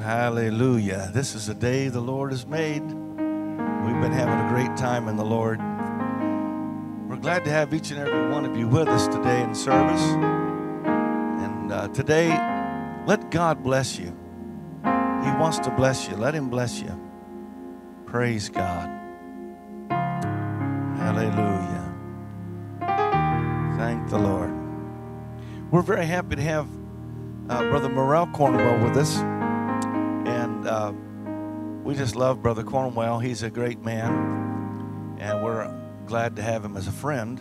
Hallelujah. This is a day the Lord has made. We've been having a great time in the Lord. We're glad to have each and every one of you with us today in service. And uh, today, let God bless you. He wants to bless you. Let Him bless you. Praise God. Hallelujah. Thank the Lord. We're very happy to have uh, Brother Morrell Cornwell with us. Uh, we just love Brother Cornwell. He's a great man. And we're glad to have him as a friend.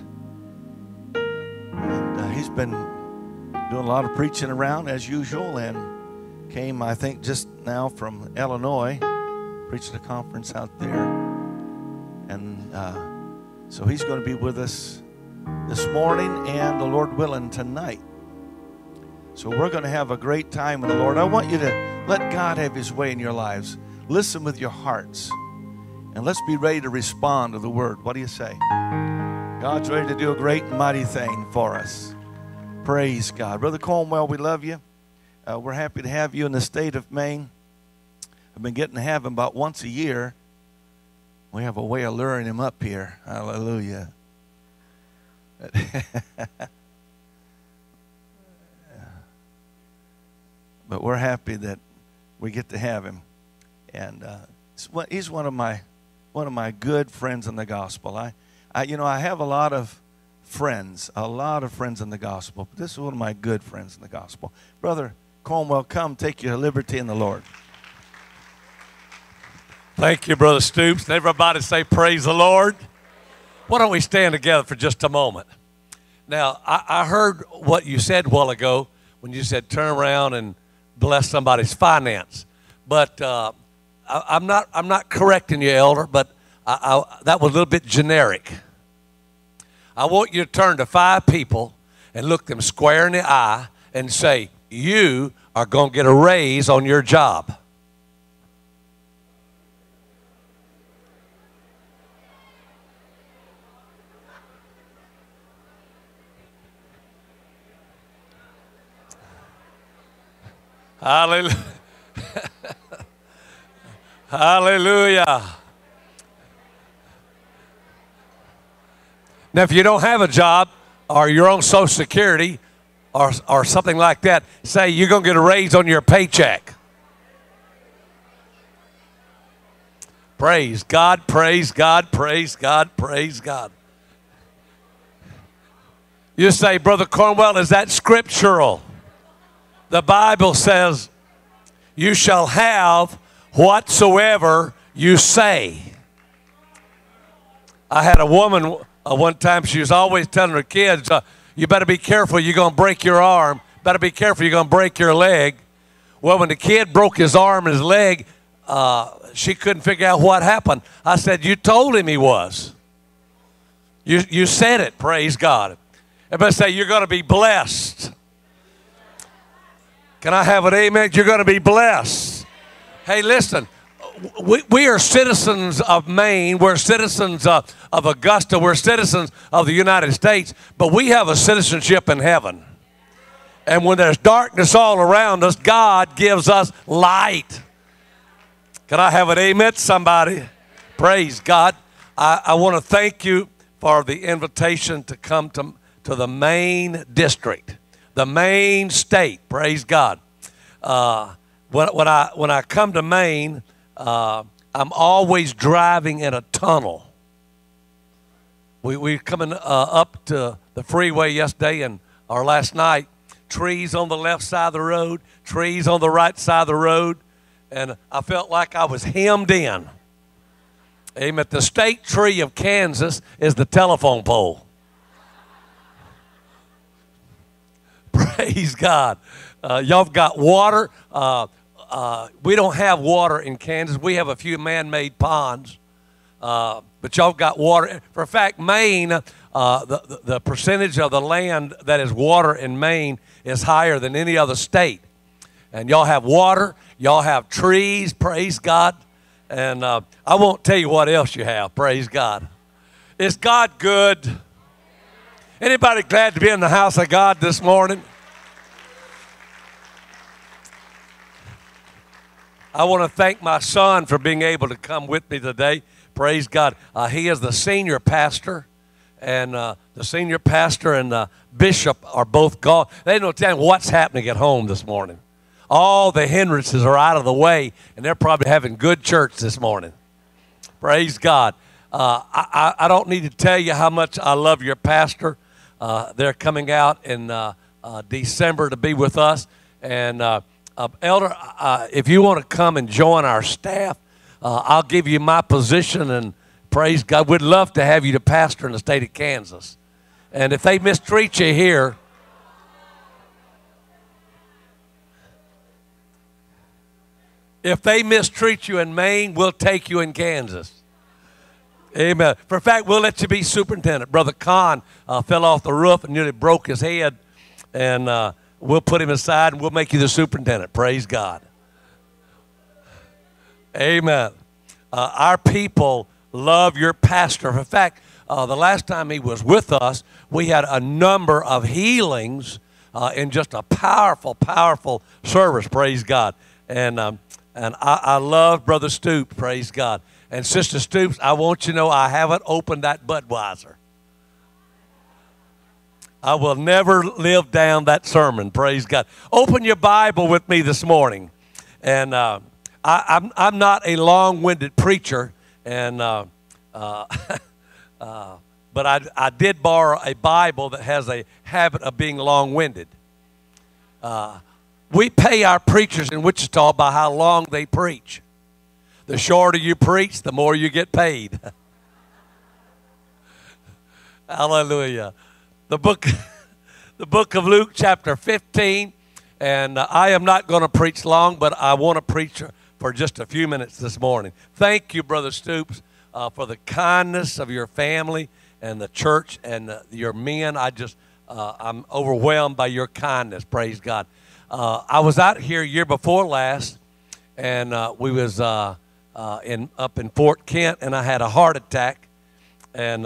And uh, he's been doing a lot of preaching around as usual and came, I think, just now from Illinois, preached a conference out there. And uh, so he's going to be with us this morning and the Lord willing tonight. So we're going to have a great time with the Lord. I want you to let God have his way in your lives. Listen with your hearts. And let's be ready to respond to the word. What do you say? God's ready to do a great and mighty thing for us. Praise God. Brother Cornwell, we love you. Uh, we're happy to have you in the state of Maine. I've been getting to have him about once a year. We have a way of luring him up here. Hallelujah. but we're happy that we get to have him, and uh, he's one of my one of my good friends in the gospel. I, I, you know, I have a lot of friends, a lot of friends in the gospel, but this is one of my good friends in the gospel. Brother Cornwell, come take your liberty in the Lord. Thank you, Brother Stoops. Everybody say, Praise the Lord. Why don't we stand together for just a moment? Now, I, I heard what you said a while ago when you said turn around and bless somebody's finance. But uh, I, am not, I'm not correcting you, Elder, but I, I, that was a little bit generic. I want you to turn to five people and look them square in the eye and say, You are going to get a raise on your job. Hallelujah. Hallelujah. Now, if you don't have a job or you're on Social Security or, or something like that, say you're going to get a raise on your paycheck. Praise God, praise God, praise God, praise God. You say, Brother Cornwell, is that scriptural? The Bible says, You shall have whatsoever you say. I had a woman uh, one time, she was always telling her kids, uh, You better be careful, you're going to break your arm. Better be careful, you're going to break your leg. Well, when the kid broke his arm and his leg, uh, she couldn't figure out what happened. I said, You told him he was. You, you said it, praise God. Everybody say, You're going to be blessed. Can I have an amen? You're going to be blessed. Hey, listen. We, we are citizens of Maine. We're citizens of, of Augusta. We're citizens of the United States. But we have a citizenship in heaven. And when there's darkness all around us, God gives us light. Can I have an amen, somebody? Praise God. I, I want to thank you for the invitation to come to, to the Maine district the Maine state. Praise God. Uh, when, when, I, when I come to Maine, uh, I'm always driving in a tunnel. We, we coming uh, up to the freeway yesterday and or last night, trees on the left side of the road, trees on the right side of the road, and I felt like I was hemmed in. Amen. The state tree of Kansas is the telephone pole. Praise God. Uh, y'all got water. Uh, uh, we don't have water in Kansas. We have a few man made ponds. Uh, but y'all got water. For a fact, Maine, uh, the, the, the percentage of the land that is water in Maine is higher than any other state. And y'all have water, y'all have trees, praise God. And uh, I won't tell you what else you have, praise God. Is God good? Anybody glad to be in the house of God this morning? I want to thank my son for being able to come with me today. Praise God. Uh, he is the senior pastor, and uh, the senior pastor and the bishop are both gone. They don't tell what's happening at home this morning. All the hindrances are out of the way, and they're probably having good church this morning. Praise God. Uh, I, I, don't need to tell you how much I love your pastor. Uh, they're coming out in uh, uh December to be with us. And, uh, uh, Elder, if you want to come and join our staff, I'll give you my position. And praise God, we'd love to have you to pastor in the state of Kansas. And if they mistreat you here, if they mistreat you in Maine, we'll take you in Kansas. Amen. For a fact, we'll let you be superintendent. Brother Khan uh, fell off the roof and nearly broke his head, and uh, we'll put him aside and we'll make you the superintendent. Praise God. Amen. Uh, our people love your pastor. In fact, uh, the last time he was with us, we had a number of healings uh, in just a powerful, powerful service. Praise God. And um, and I, I love Brother Stoops. Praise God. And Sister Stoops, I want you to know I haven't opened that Budweiser. I will never live down that sermon. Praise God. Open your Bible with me this morning. And uh, I, am I'm, I'm not a long winded preacher, and, uh, uh, uh, but I, I did borrow a Bible that has a habit of being long winded. Uh, we pay our preachers in Wichita by how long they preach. The shorter you preach, the more you get paid. Hallelujah. The book, the book of Luke, chapter 15. And uh, I am not going to preach long, but I want to preach for just a few minutes this morning. Thank you, Brother Stoops, uh, for the kindness of your family and the church and uh, your men. I just, uh, I'm overwhelmed by your kindness. Praise God. Uh, I was out here year before last, and uh, we was in up in Fort Kent, and I had a heart attack, and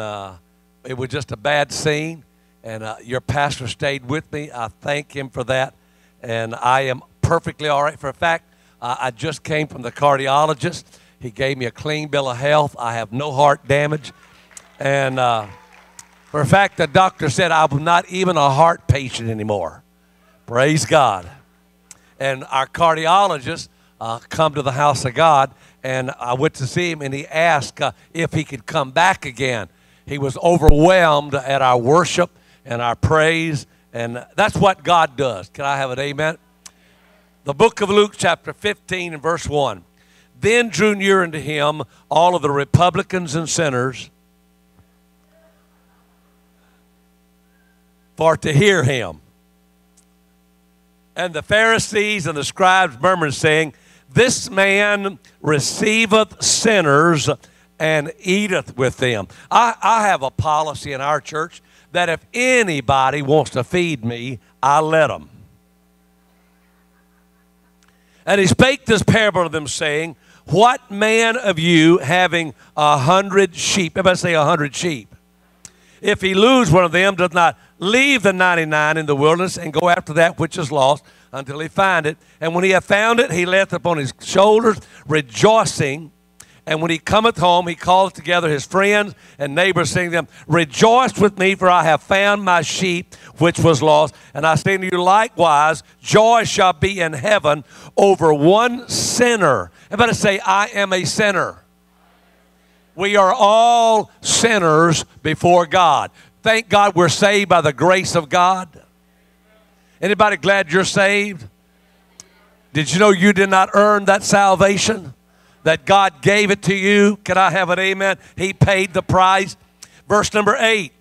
it was just a bad scene. And uh, your pastor stayed with me. I thank him for that, and I am perfectly all right. For a fact, I just came from the cardiologist. He gave me a clean bill of health. I have no heart damage, and uh, for a fact, the doctor said I'm not even a heart patient anymore. Praise God. And our cardiologist uh, come to the house of God, and I went to see him, and he asked uh, if he could come back again. He was overwhelmed at our worship and our praise, and that's what God does. Can I have an amen? The book of Luke, chapter 15, and verse 1. Then drew near unto him all of the publicans and sinners for to hear him. And the Pharisees and the scribes murmured, saying, this man receiveth sinners and eateth with them. I, I have a policy in our church that if anybody wants to feed me, I let them. And he spake this parable to them, saying, What man of you having a hundred sheep, everybody say a hundred sheep, if he lose one of them, does not leave the 99 in the wilderness and go after that which is lost until he find it. And when he hath found it, he layeth upon his shoulders, rejoicing. And when he cometh home, he calleth together his friends and neighbors, saying to them, Rejoice with me, for I have found my sheep which was lost. And I say to you likewise, joy shall be in heaven over one sinner. Everybody say, I am a sinner. We are all sinners before God. Thank God we're saved by the grace of God. Anybody glad you're saved? Did you know you did not earn that salvation? That God gave it to you? Can I have an amen? He paid the price. Verse number eight.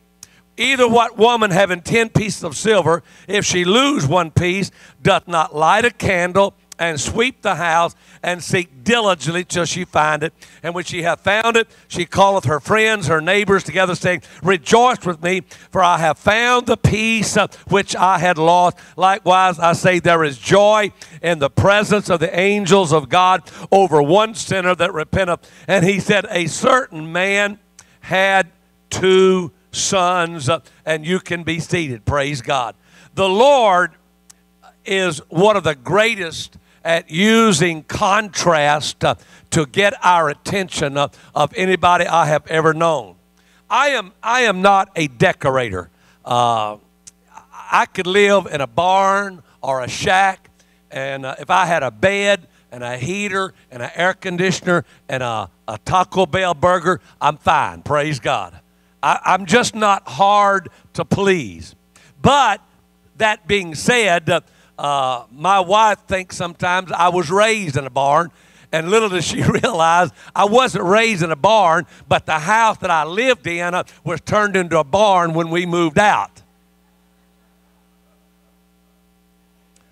Either what woman having ten pieces of silver, if she lose one piece, doth not light a candle and sweep the house and seek diligently till she find it. And when she hath found it, she calleth her friends, her neighbors together, saying, Rejoice with me, for I have found the piece which I had lost. Likewise, I say, there is joy in the presence of the angels of God over one sinner that repenteth. And he said, A certain man had two sons, and you can be seated. Praise God. The Lord is one of the greatest at using contrast uh, to get our attention of, of anybody I have ever known. I am, I am not a decorator. Uh, I could live in a barn or a shack, and uh, if I had a bed and a heater and an air conditioner and a, a Taco Bell burger, I'm fine. Praise God. I, I'm just not hard to please. But that being said, uh, my wife thinks sometimes I was raised in a barn, and little does she realize I wasn't raised in a barn, but the house that I lived in uh, was turned into a barn when we moved out.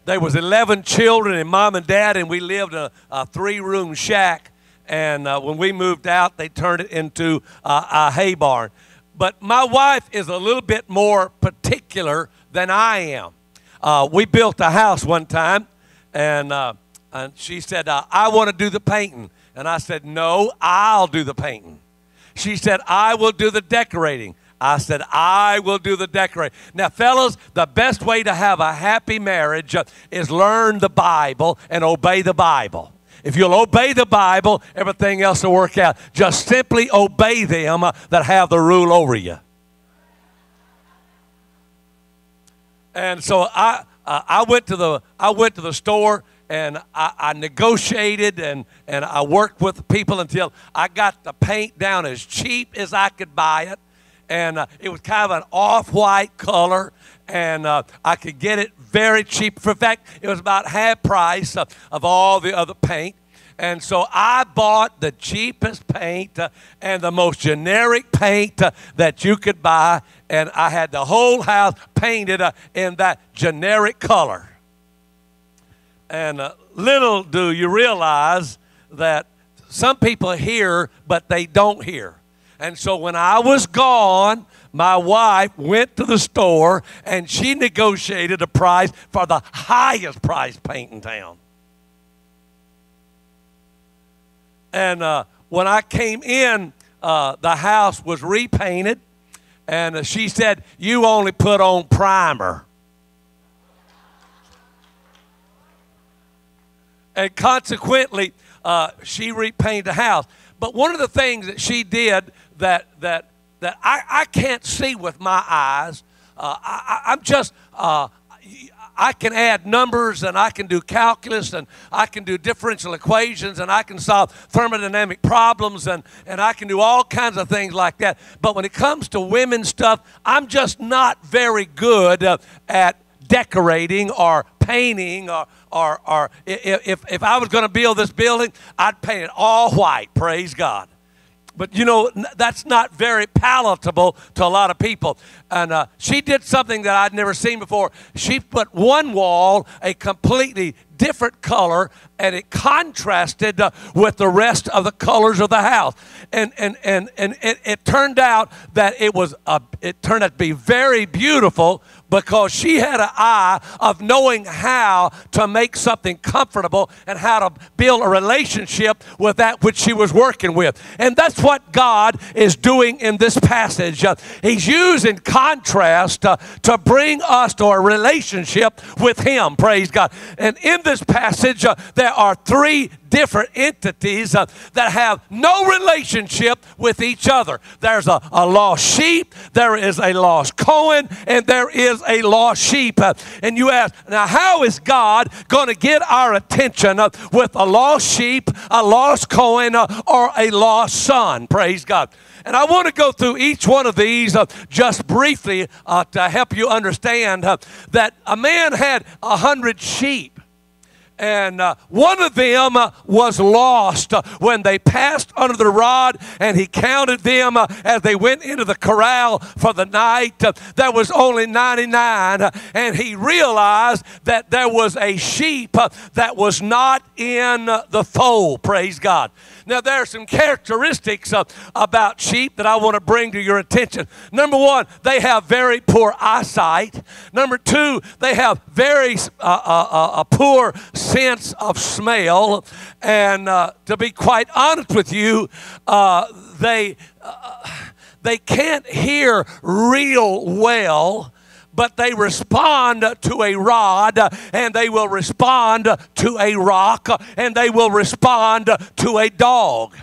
There was 11 children and mom and dad, and we lived in a, a three-room shack. And uh, when we moved out, they turned it into uh, a hay barn. But my wife is a little bit more particular than I am. Uh, we built a house one time, and, uh, and she said, uh, I want to do the painting. And I said, No, I'll do the painting. She said, I will do the decorating. I said, I will do the decorating. Now, fellas, the best way to have a happy marriage uh, is learn the Bible and obey the Bible. If you'll obey the Bible, everything else will work out. Just simply obey them uh, that have the rule over you. And so I, uh, I went to the I went to the store and I, I, negotiated and, and I worked with people until I got the paint down as cheap as I could buy it. And uh, it was kind of an off white color, and uh, I could get it very cheap. For fact, it was about half price of, of all the other paint. And so I bought the cheapest paint uh, and the most generic paint uh, that you could buy, and I had the whole house painted uh, in that generic color. And little do you realize that some people hear, but they don't hear. And so when I was gone, my wife went to the store and she negotiated a price for the highest price paint in town. And uh, when I came in, uh, the house was repainted. And uh, she said, You only put on primer. And consequently, uh, she repainted the house. But one of the things that she did that, that, that I, I can't see with my eyes, uh, I, I'm just, uh, I can add numbers and I can do calculus and I can do differential equations and I can solve thermodynamic problems and, and I can do all kinds of things like that. But when it comes to women's stuff, I'm just not very good uh, at decorating or painting or, or, or if, if I was going to build this building, I'd paint it all white. Praise God. But you know, that's not very palatable to a lot of people. And uh, she did something that I'd never seen before. She put one wall a completely different color and it contrasted uh, with the rest of the colors of the house. And, and, and, and it, it turned out that it was, a, it turned out to be very beautiful because she had an eye of knowing how to make something comfortable and how to build a relationship with that which she was working with. And that's what God is doing in this passage. Uh, he's using contrast uh, to bring us to a relationship with Him. Praise God. And in this passage, uh, there are three different entities uh, that have no relationship with each other. There's a, a lost sheep, there is a lost coin, and there is a lost sheep. Uh, and you ask, now how is God going to get our attention uh, with a lost sheep, a lost coin, uh, or a lost son? Praise God. And I want to go through each one of these uh, just briefly uh, to help you understand uh, that a man had a hundred sheep and uh, one of them uh, was lost uh, when they passed under the rod, and he counted them uh, as they went into the corral for the night. Uh, there was only 99, uh, and he realized that there was a sheep that was not in the fold. Praise God. Now, there are some characteristics about sheep that I want to bring to your attention. Number one, they have very poor eyesight. Number two, they have very uh, poor sense of smell. And uh, to be quite honest with you, uh, they, uh, they can't hear real well but they respond to a rod and they will respond to a rock and they will respond to a dog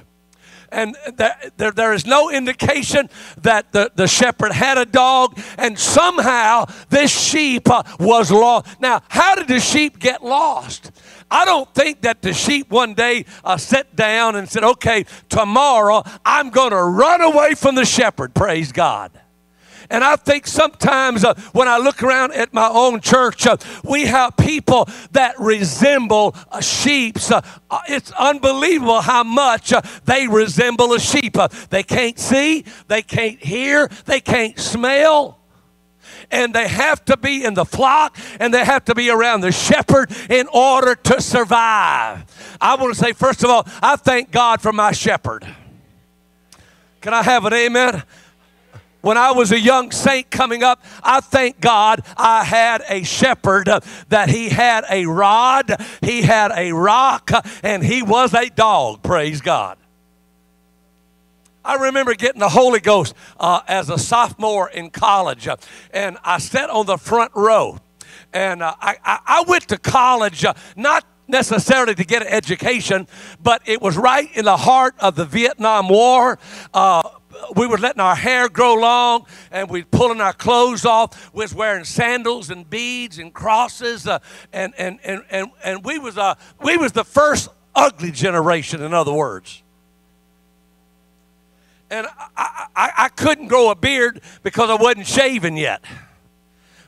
and there, there is no indication that the, the shepherd had a dog, and somehow this sheep uh, was lost. Now, how did the sheep get lost? I don't think that the sheep one day uh, sat down and said, Okay, tomorrow I'm going to run away from the shepherd. Praise God. And I think sometimes uh, when I look around at my own church, uh, we have people that resemble uh, sheep. Uh, uh, it's unbelievable how much uh, they resemble a sheep. they can't see, they can't hear, they can't smell and they have to be in the flock and they have to be around the shepherd in order to survive. I want to say, first of all, I thank God for my shepherd. Can I have an amen? When I was a young saint coming up, I thank God I had a shepherd that he had a rod, he had a rock, and he was a dog. Praise God. I remember getting the Holy Ghost uh, as a sophomore in college, uh, and I sat on the front row. And uh, I, I, I, went to college uh, not necessarily to get an education, but it was right in the heart of the Vietnam War. Uh, we were letting our hair grow long and we pulling our clothes off. We was wearing sandals and beads and crosses, uh, and, and, and, and, and we, was, uh, we was the first ugly generation, in other words. And I, I, I couldn't grow a beard because I wasn't shaving yet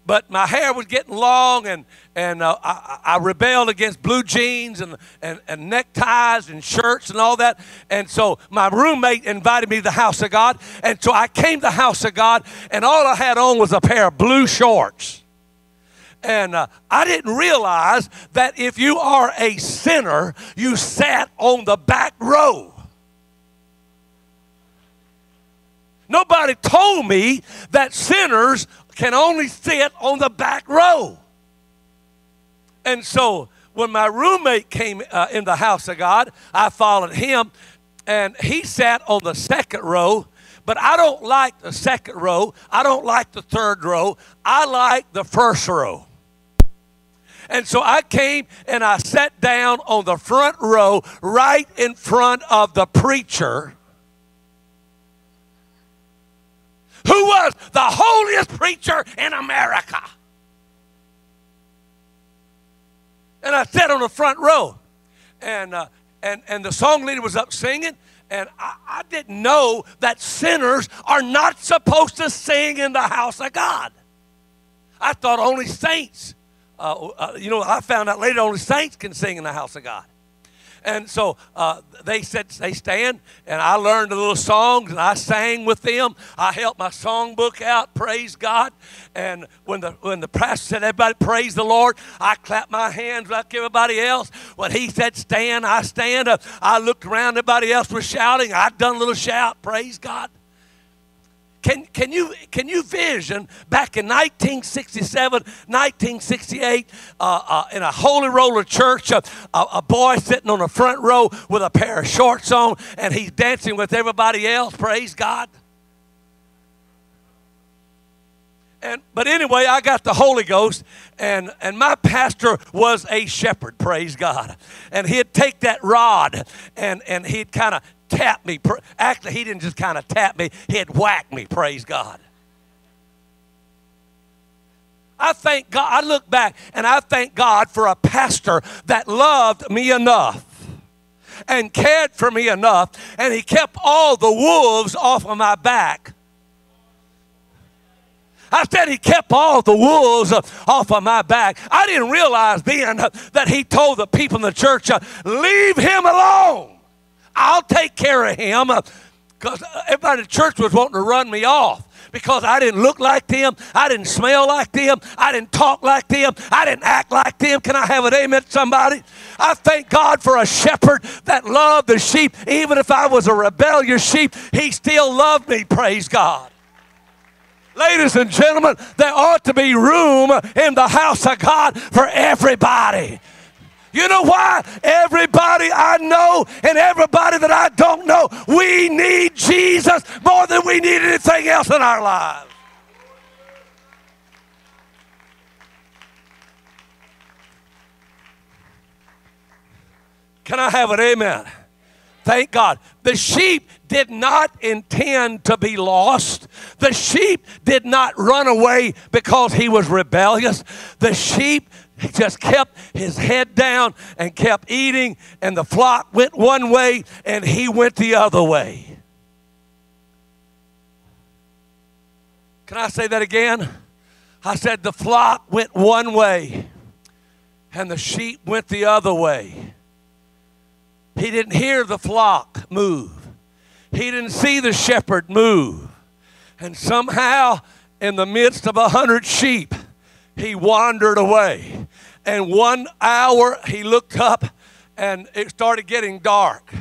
but my hair was getting long and, and uh, I, I, rebelled against blue jeans and, and, and neckties and shirts and all that. And so my roommate invited me to the house of God. And so I came to the house of God, and all I had on was a pair of blue shorts. And uh, I didn't realize that if you are a sinner, you sat on the back row. Nobody told me that sinners can only sit on the back row. And so when my roommate came uh, in the house of God, I followed him, and he sat on the second row. But I don't like the second row. I don't like the third row. I like the first row. And so I came and I sat down on the front row right in front of the preacher who was the holiest preacher in America. And I sat on the front row, and, uh, and, and the song leader was up singing, and I, I didn't know that sinners are not supposed to sing in the house of God. I thought only saints, uh, uh, you know, I found out later only saints can sing in the house of God. And so uh, they said, they stand, and I learned a little songs, and I sang with them. I helped my songbook out, praise God. And when the, when the pastor said, everybody praise the Lord, I clapped my hands like everybody else. When he said stand, I stand. I looked around, everybody else was shouting. I done a little shout, praise God. Can, can, you, can you vision back in 1967, 1968, uh, uh, in a holy roller church, uh, a, a, boy sitting on the front row with a pair of shorts on and he's dancing with everybody else? Praise God. And, but anyway, I got the Holy Ghost, and, and my pastor was a shepherd, praise God. And he'd take that rod and, and he'd kind of tap me. Actually, he didn't just kind of tap me, he'd whack me, praise God. I thank God, I look back and I thank God for a pastor that loved me enough and cared for me enough, and he kept all the wolves off of my back. I said he kept all the wolves off of my back. I didn't realize then that he told the people in the church, leave him alone. I'll take care of him. Because everybody in the church was wanting to run me off because I didn't look like them, I didn't smell like them, I didn't talk like them, I didn't act like them. Can I have an amen, somebody? I thank God for a shepherd that loved the sheep. Even if I was a rebellious sheep, he still loved me, praise God. Ladies and gentlemen, there ought to be room in the house of God for everybody. You know why? Everybody I know and everybody that I don't know, we need Jesus more than we need anything else in our lives. Can I have an amen? Thank God. The sheep did not intend to be lost. The sheep did not run away because he was rebellious. The sheep just kept his head down and kept eating, and the flock went one way and he went the other way. Can I say that again? I said the flock went one way and the sheep went the other way. He didn't hear the flock move, he didn't see the shepherd move. And somehow, in the midst of a hundred sheep, he wandered away. And one hour, he looked up and it started getting dark.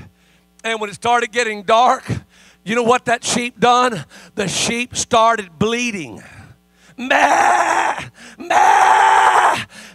And when it started getting dark, you know what that sheep done? The sheep started bleeding.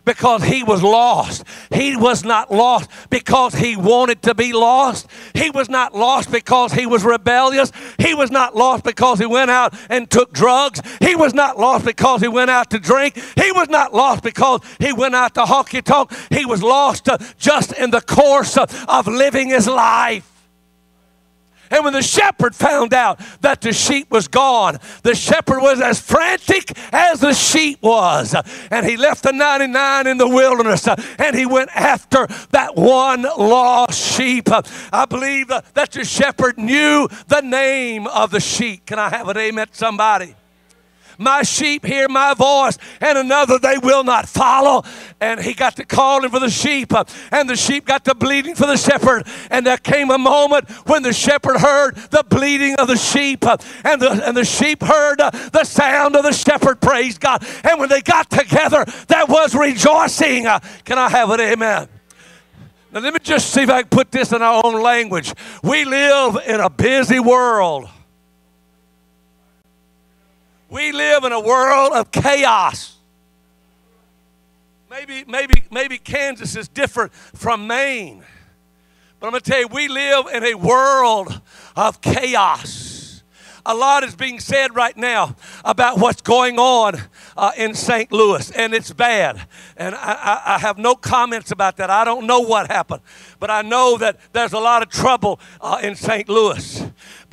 Because he was lost. He was not lost because he wanted to be lost. He was not lost because he was rebellious. He was not lost because he went out and took drugs. He was not lost because he went out to drink. He was not lost because he went out to honky tonk. He was lost just in the course of living his life. And when the shepherd found out that the sheep was gone, the shepherd was as frantic as the sheep was. And he left the 99 in the wilderness and he went after that one lost sheep. I believe that the shepherd knew the name of the sheep. Can I have an amen, somebody? My sheep hear my voice, and another they will not follow. And he got to calling for the sheep, uh, and the sheep got to bleating for the shepherd. And there came a moment when the shepherd heard the bleating of the sheep, uh, and the, and the sheep heard uh, the sound of the shepherd. Praise God. And when they got together, that was rejoicing. Can I have an amen? Now, let me just see if I can put this in our own language. We live in a busy world. We live in a world of chaos. Maybe, maybe, maybe Kansas is different from Maine. But I'm going to tell you, we live in a world of chaos. A lot is being said right now about what's going on uh, in St. Louis, and it's bad. And I, I, have no comments about that. I don't know what happened, but I know that there's a lot of trouble uh, in St. Louis.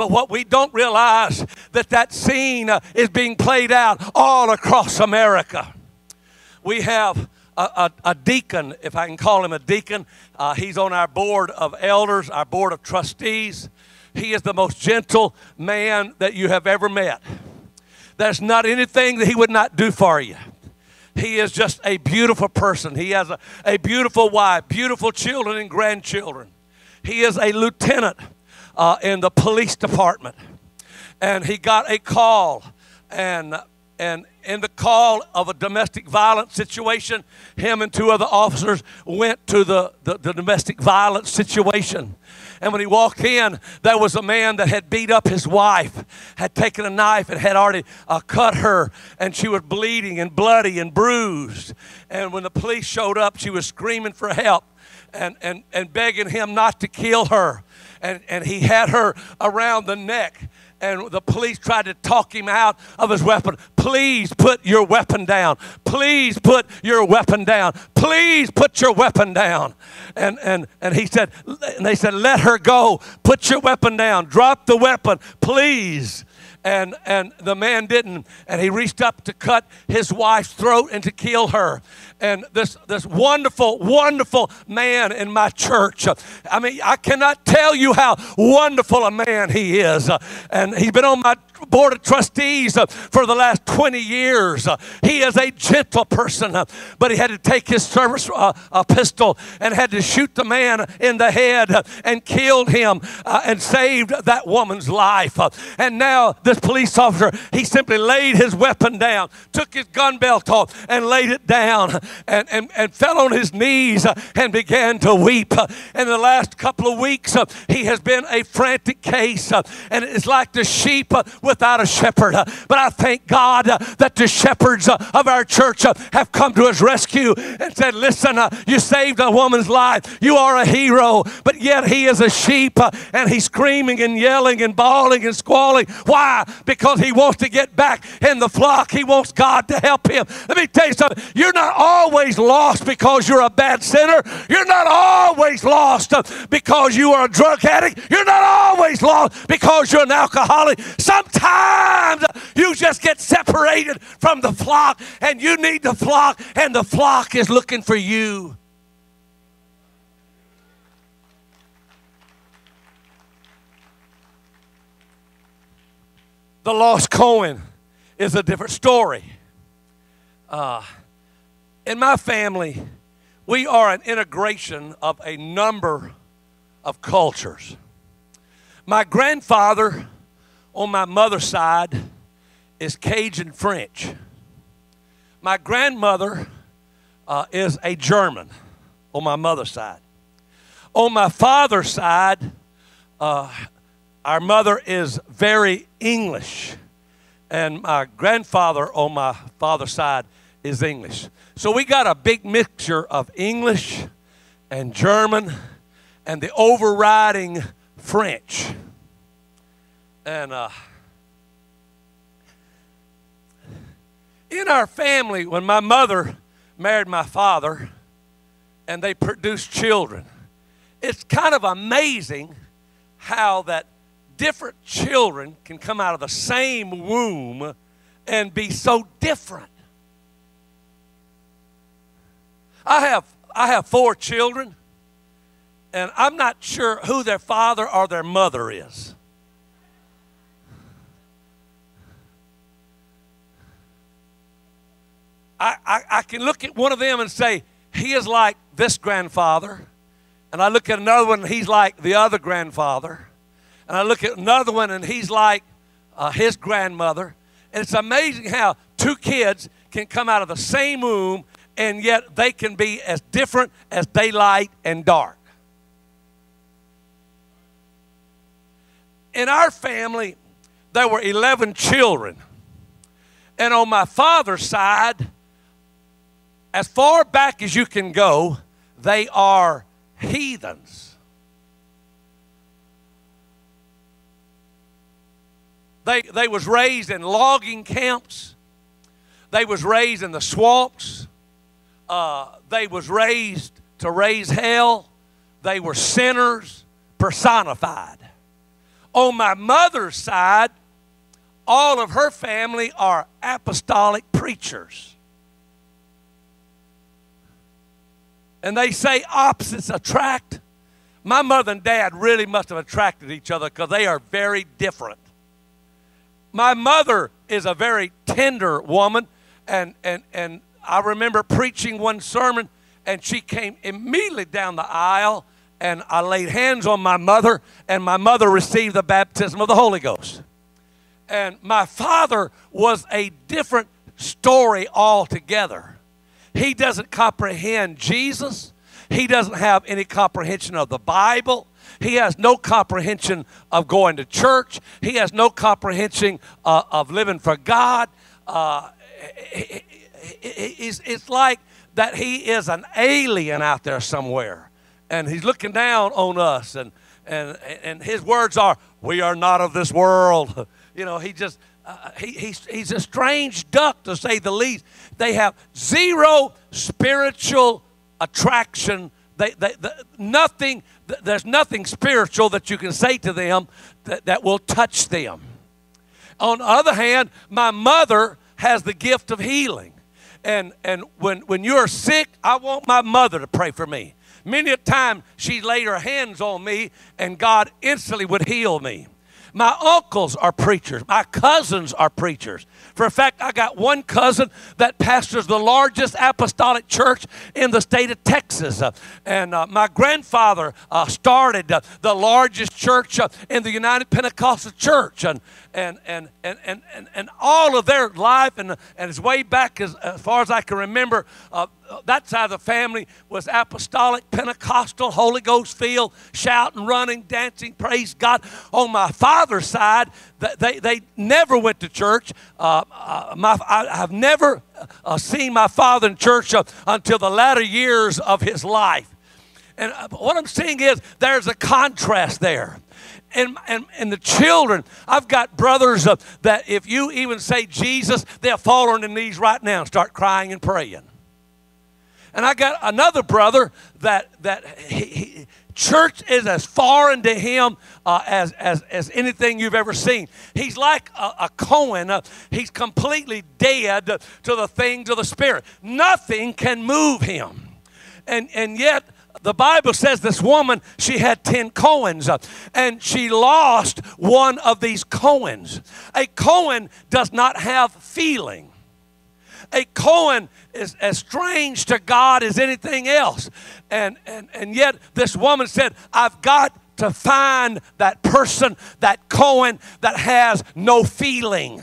But what we don't realize that that scene uh, is being played out all across America. We have a, a, a deacon, if I can call him a deacon. Uh, he's on our board of elders, our board of trustees. He is the most gentle man that you have ever met. There's not anything that he would not do for you. He is just a beautiful person. He has a, a beautiful wife, beautiful children and grandchildren. He is a lieutenant uh, in the police department. And he got a call. And, and in the call of a domestic violence situation, him and two other officers went to the, the, the domestic violence situation. And when he walked in, there was a man that had beat up his wife, had taken a knife and had already uh, cut her, and she was bleeding and bloody and bruised. And when the police showed up, she was screaming for help and, and, and begging him not to kill her and, and he had her around the neck and the police tried to talk him out of his weapon. Please put your weapon down. Please put your weapon down. Please put your weapon down. And and and he said, and they said, let her go. Put your weapon down. Drop the weapon, please and and the man didn't and he reached up to cut his wife's throat and to kill her and this this wonderful wonderful man in my church i mean i cannot tell you how wonderful a man he is and he's been on my board of trustees uh, for the last 20 years. Uh, he is a gentle person, uh, but he had to take his service a pistol and had to shoot the man in the head and killed him and saved that woman's life. and now this police officer, he simply laid his weapon down, took his gun belt off and laid it down and, and, and fell on his knees and began to weep. In the last couple of weeks, he has been a frantic case and it's like the sheep without a shepherd. Uh, but I thank God uh, that the shepherds uh, of our church uh, have come to his rescue and said, Listen, uh, you saved a woman's life. You are a hero. But yet he is a sheep uh, and he's screaming and yelling and bawling and squalling. Why? Because he wants to get back in the flock. He wants God to help him. Let me tell you something. You're not always lost because you're a bad sinner. You're not always lost because you are a drug addict. You're not always lost because you're an alcoholic. Sometimes you just get separated from the flock and you need the flock, and the flock is looking for you. The lost coin is a different story. Uh, in my family, we are an integration of a number of cultures. My grandfather on my mother's side is Cajun French. My grandmother uh, is a German on my mother's side. On my father's side, uh, our mother is very English, and my grandfather on my father's side is English. So we got a big mixture of English and German and the overriding French. And uh, in our family, when my mother married my father and they produced children, it's kind of amazing how that different children can come out of the same womb and be so different. I have I have four children and I'm not sure who their father or their mother is. I, I, I, can look at one of them and say, he is like this grandfather. And I look at another one and he's like the other grandfather. And I look at another one and he's like uh, his grandmother. And it's amazing how two kids can come out of the same womb and yet they can be as different as daylight and dark. In our family, there were 11 children. And on my father's side, as far back as you can go, they are heathens. They, they was raised in logging camps. They was raised in the swamps. Uh, they was raised to raise hell. They were sinners personified. On my mother's side, all of her family are apostolic preachers. And they say opposites attract. My mother and dad really must have attracted each other because they are very different. My mother is a very tender woman, and, and, and I remember preaching one sermon, and she came immediately down the aisle and I laid hands on my mother, and my mother received the baptism of the Holy Ghost. And my father was a different story altogether. He doesn't comprehend Jesus, he doesn't have any comprehension of the Bible. He has no comprehension of going to church. He has no comprehension uh, of living for God. Uh, it's, like that he is an alien out there somewhere and he's looking down on us and and and his words are we are not of this world you know he just uh, he, he's, he's a strange duck to say the least they have zero spiritual attraction they, they, they nothing there's nothing spiritual that you can say to them that, that will touch them on the other hand my mother has the gift of healing and and when when you're sick i want my mother to pray for me Many a time she laid her hands on me and God instantly would heal me. My uncles are preachers. My cousins are preachers. For a fact, I got one cousin that pastors the largest apostolic church in the state of Texas. Uh, and uh, my grandfather uh, started uh, the largest church uh, in the United Pentecostal Church. And, and, and, and, and, and, and all of their life, and, and as way back as, as far as I can remember, uh, that side of the family was apostolic, Pentecostal, Holy Ghost filled, shouting, running, dancing, praise God. On my father's side, they, they never went to church. Uh, uh, my, I have never uh, seen my father in church uh, until the latter years of his life. And uh, what I'm seeing is there's a contrast there and, and, and the children. I've got brothers uh, that if you even say Jesus, they'll fall on their knees right now and start crying and praying. And I got another brother that that he, he, church is as foreign to him uh, as, as, as anything you've ever seen. He's like a, a coin. Uh, he's completely dead to the things of the Spirit. Nothing can move him. And, and yet, the Bible says this woman, she had 10 coins, uh, and she lost one of these coins. A coin does not have feeling. A coin is as strange to God as anything else. And, and, and yet, this woman said, I've got to find that person, that coin that has no feeling.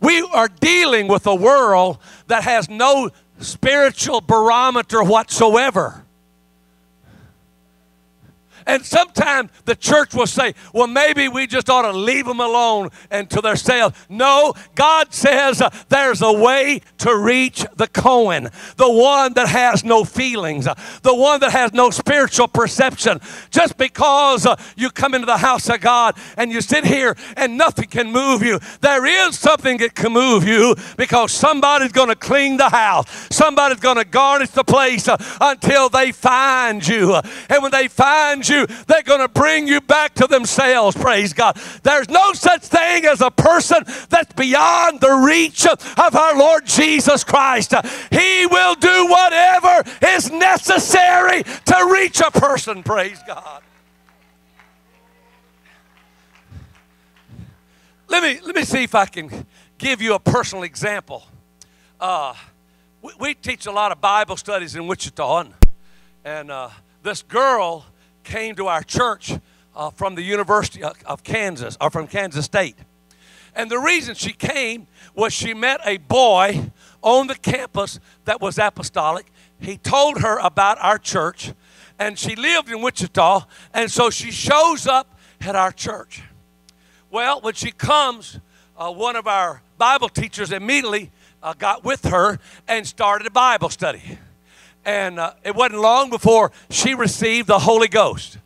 We are dealing with a world that has no spiritual barometer whatsoever. And sometimes the church will say, well, maybe we just ought to leave them alone until they're saved. No, God says uh, there's a way to reach the coin, the one that has no feelings, uh, the one that has no spiritual perception. Just because uh, you come into the house of God and you sit here and nothing can move you, there is something that can move you because somebody's going to clean the house, somebody's going to garnish the place uh, until they find you. And when they find you, you, they're going to bring you back to themselves. Praise God. There's no such thing as a person that's beyond the reach of our Lord Jesus Christ. He will do whatever is necessary to reach a person. Praise God. Let me, let me see if I can give you a personal example. Uh, we, we, teach a lot of Bible studies in Wichita, and, and uh, this girl came to our church uh, from the University of Kansas, or from Kansas State. And the reason she came was she met a boy on the campus that was apostolic. He told her about our church, and she lived in Wichita, and so she shows up at our church. Well, when she comes, uh, one of our Bible teachers immediately uh, got with her and started a Bible study. And uh, it wasn't long before she received the Holy Ghost.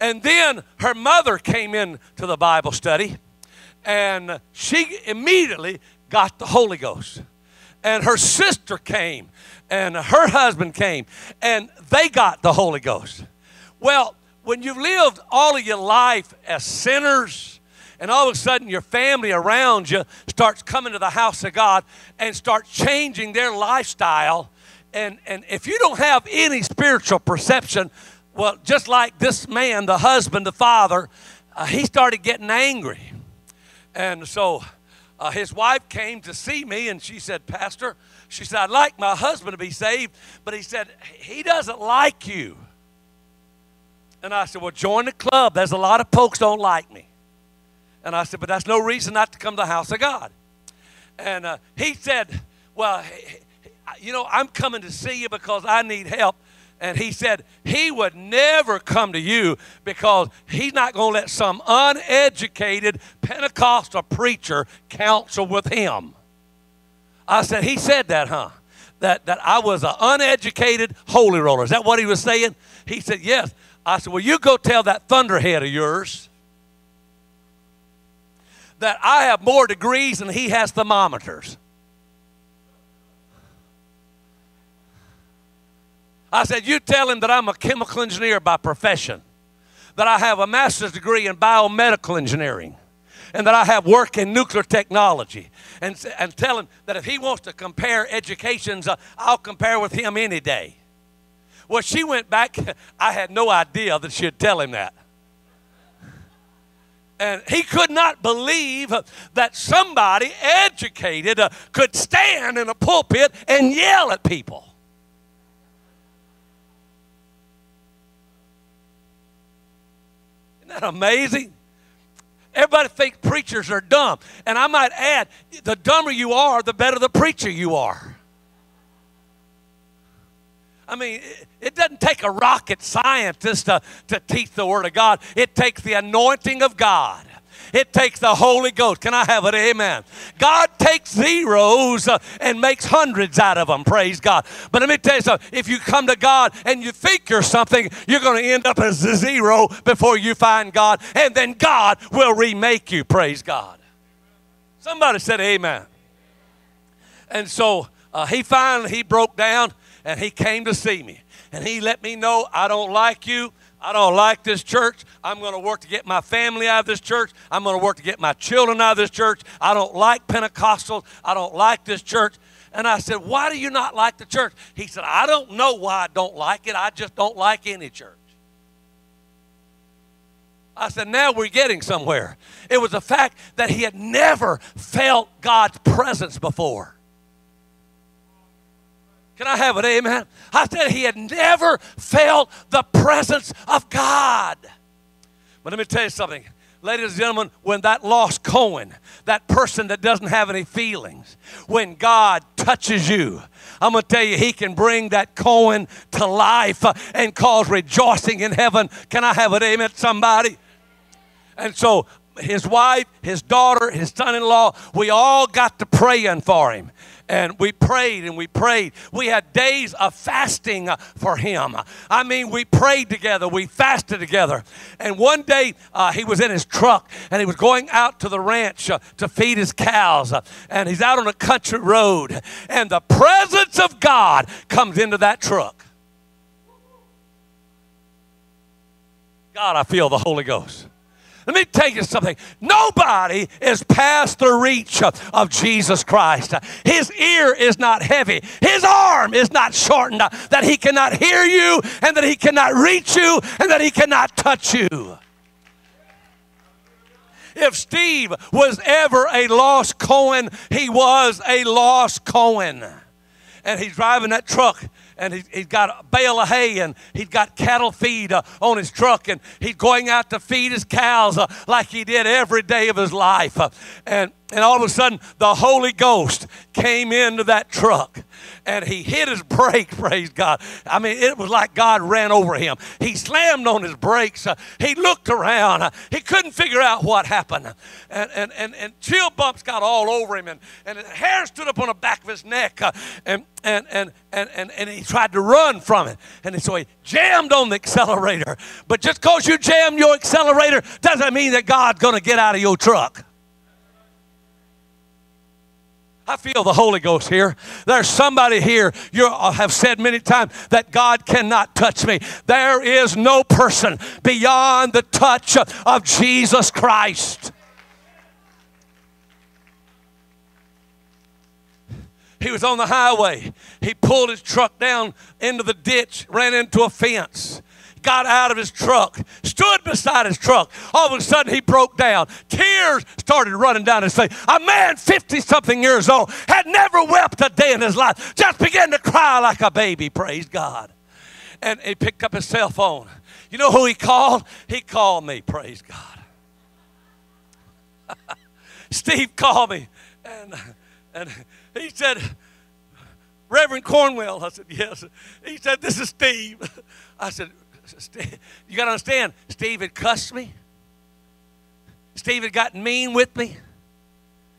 And then her mother came in to the Bible study, and she immediately got the Holy Ghost. And her sister came, and her husband came, and they got the Holy Ghost. Well, when you've lived all of your life as sinners, and all of a sudden your family around you starts coming to the house of God and starts changing their lifestyle, and, and if you don't have any spiritual perception, well, just like this man, the husband, the father, uh, he started getting angry. And so uh, his wife came to see me and she said, Pastor, she said, I'd like my husband to be saved, but he said, he doesn't like you. And I said, Well, join the club. There's a lot of folks don't like me. And I said, But that's no reason not to come to the house of God. And uh, he said, Well, you know, I'm coming to see you because I need help. And he said he would never come to you because he's not going to let some uneducated Pentecostal preacher counsel with him. I said, he said that, huh? That, that I was an uneducated holy roller. Is that what he was saying? He said, yes. I said, well, you go tell that thunderhead of yours that I have more degrees than he has thermometers. I said, You tell him that I'm a chemical engineer by profession, that I have a master's degree in biomedical engineering, and that I have work in nuclear technology. And, and tell him that if he wants to compare educations, uh, I'll compare with him any day. Well, she went back. I had no idea that she'd tell him that. And he could not believe that somebody educated uh, could stand in a pulpit and yell at people. That amazing? everybody thinks preachers are dumb. And I might add, the dumber you are, the better the preacher you are. I mean, it doesn't take a rocket scientist to, to teach the Word of God. It takes the anointing of God. It takes the Holy Ghost. Can I have it? Amen. God takes zeros uh, and makes hundreds out of them. Praise God. But let me tell you something. If you come to God and you think you're something, you're going to end up as a zero before you find God. And then God will remake you. Praise God. Somebody said amen. And so uh, he finally, he broke down and he came to see me. And he let me know, I don't like you. I don't like this church. I'm going to work to get my family out of this church. I'm going to work to get my children out of this church. I don't like Pentecostals. I don't like this church. And I said, Why do you not like the church? He said, I don't know why I don't like it. I just don't like any church. I said, Now we're getting somewhere. It was the fact that he had never felt God's presence before. Can I have it? Amen. I said he had never felt the presence of God. But let me tell you something. Ladies and gentlemen, when that lost coin, that person that doesn't have any feelings, when God touches you, I'm going to tell you, He can bring that coin to life and cause rejoicing in heaven. Can I have it? Amen, somebody? And so his wife, his daughter, his son in law, we all got to praying for him and we prayed and we prayed. We had days of fasting for him. I mean, we prayed together, we fasted together. And one day uh, he was in his truck and he was going out to the ranch uh, to feed his cows. Uh, and he's out on a country road, and the presence of God comes into that truck. God, I feel the Holy Ghost. Let me tell you something. Nobody is past the reach of Jesus Christ. His ear is not heavy, his arm is not shortened, that he cannot hear you, and that he cannot reach you, and that he cannot touch you. If Steve was ever a lost coin, he was a lost coin. And he's driving that truck and he, he's got a bale of hay and he'd got cattle feed uh, on his truck and he's going out to feed his cows uh, like he did every day of his life. Uh, and and all of a sudden, the Holy Ghost came into that truck and he hit his brake, praise God. I mean, it was like God ran over him. He slammed on his brakes. Uh, he looked around. Uh, he couldn't figure out what happened. And, and, and, and chill bumps got all over him and, and hair stood up on the back of his neck. Uh, and, and, and, and, and, and he tried to run from it. And so he jammed on the accelerator. But just because you jam your accelerator doesn't mean that God's going to get out of your truck. I feel the Holy Ghost here. There's somebody here you uh, have said many times that God cannot touch me. There is no person beyond the touch of Jesus Christ. He was on the highway. He pulled his truck down into the ditch, ran into a fence got out of his truck, stood beside his truck. All of a sudden, he broke down. Tears started running down his face. A man 50 something years old had never wept a day in his life, just began to cry like a baby. Praise God. And he picked up his cell phone. You know who he called? He called me. Praise God. Steve called me and, and he said, Reverend Cornwell. I said, Yes. He said, This is Steve. I said, you got to understand, Steve had cussed me. Steve had gotten mean with me.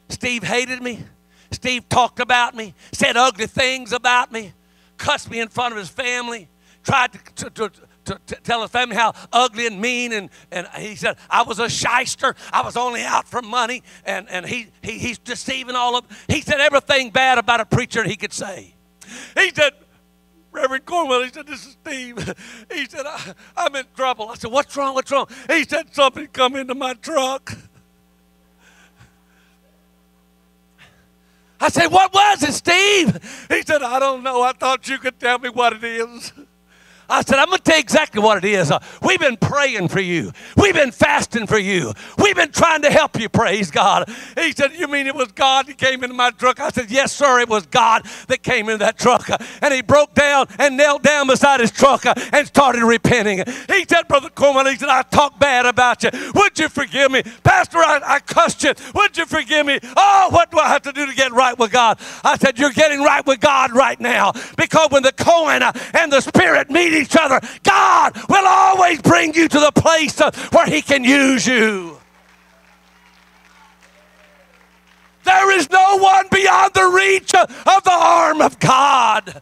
Steve hated me. Steve talked about me, said ugly things about me, cussed me in front of his family, tried to, to, to, to, tell his family how ugly and mean. And, and he said, I was a shyster. I was only out for money. And, and he, he, he's deceiving all of He said everything bad about a preacher he could say. He said, Reverend Cornwell, he said, This is Steve. He said, I, am in trouble. I said, What's wrong? What's wrong? He said, Something come into my truck. I said, What was it, Steve? He said, I don't know. I thought you could tell me what it is. I said, I'm going to tell you exactly what it is. Uh, we've been praying for you. We've been fasting for you. We've been trying to help you, praise God. He said, You mean it was God that came into my truck? I said, Yes, sir, it was God that came into that truck. Uh, and he broke down and knelt down beside his truck uh, and started repenting. He said, Brother Coleman, he said, I talked bad about you. Would you forgive me? Pastor, I, I cussed you. Would you forgive me? Oh, what do I have to do to get right with God? I said, You're getting right with God right now because when the coin and the Spirit meet each other, God will always bring you to the place where He can use you. There is no one beyond the reach of the arm of God.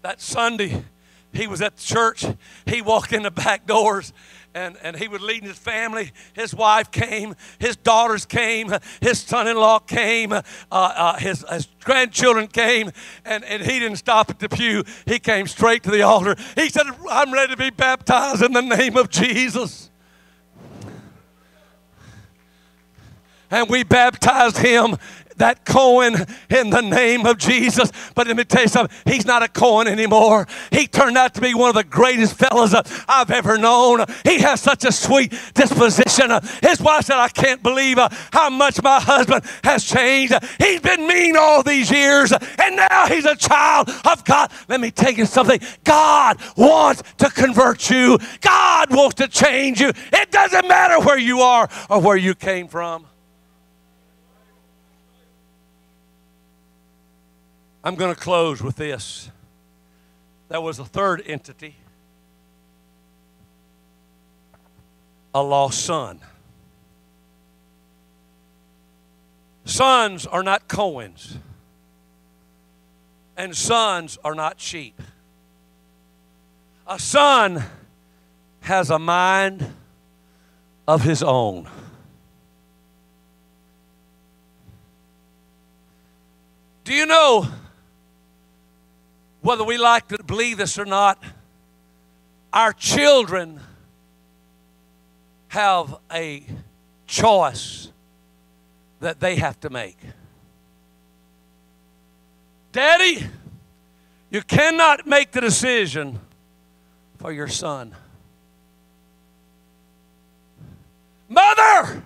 That Sunday, he was at the church. He walked in the back doors and, and he would lead his family. His wife came, his daughters came, his son in law came, uh, uh, his, his grandchildren came, and, and he didn't stop at the pew. He came straight to the altar. He said, I'm ready to be baptized in the name of Jesus. And we baptized him that coin in the name of Jesus. But let me tell you something, he's not a coin anymore. He turned out to be one of the greatest fellows I've ever known. He has such a sweet disposition. His wife said, I can't believe uh, how much my husband has changed. He's been mean all these years, and now he's a child of God. Let me tell you something God wants to convert you, God wants to change you. It doesn't matter where you are or where you came from. I'm going to close with this. There was a third entity, a lost son. Sons are not coins, and sons are not sheep. A son has a mind of his own. Do you know whether we like to believe this or not, our children have a choice that they have to make. Daddy, you cannot make the decision for your son. Mother,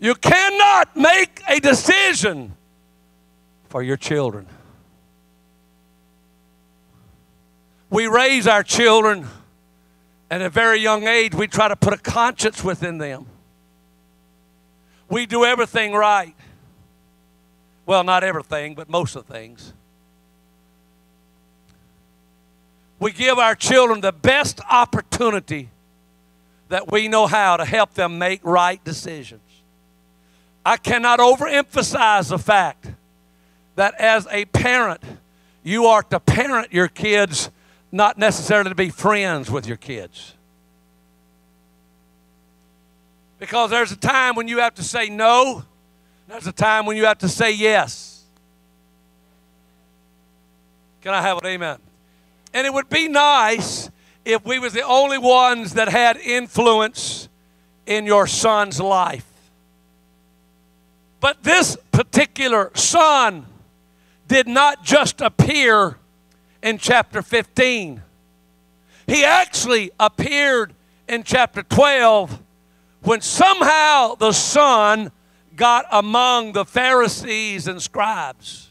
you cannot make a decision for your children. We raise our children at a very young age, we try to put a conscience within them. We do everything right. Well, not everything, but most of things. We give our children the best opportunity that we know how to help them make right decisions. I cannot overemphasize the fact that as a parent, you are to parent your kids not necessarily to be friends with your kids. Because there's a time when you have to say no, there's a time when you have to say yes. Can I have an amen? And it would be nice if we was the only ones that had influence in your son's life. But this particular son did not just appear in chapter 15. He actually appeared in chapter 12 when somehow the Son got among the Pharisees and scribes.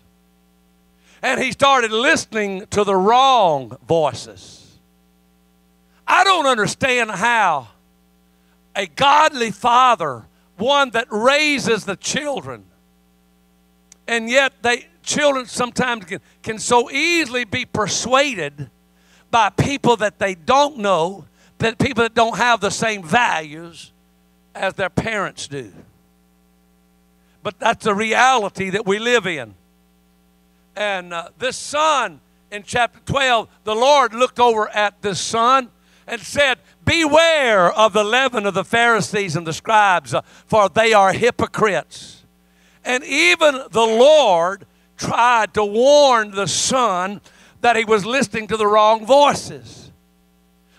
And he started listening to the wrong voices. I don't understand how a godly father, one that raises the children, and yet they children sometimes can, can so easily be persuaded by people that they don't know, that people that don't have the same values as their parents do. But that's the reality that we live in. And uh, this son in chapter 12, the Lord looked over at this son and said, Beware of the leaven of the Pharisees and the scribes, uh, for they are hypocrites. And even the Lord tried to warn the son that he was listening to the wrong voices.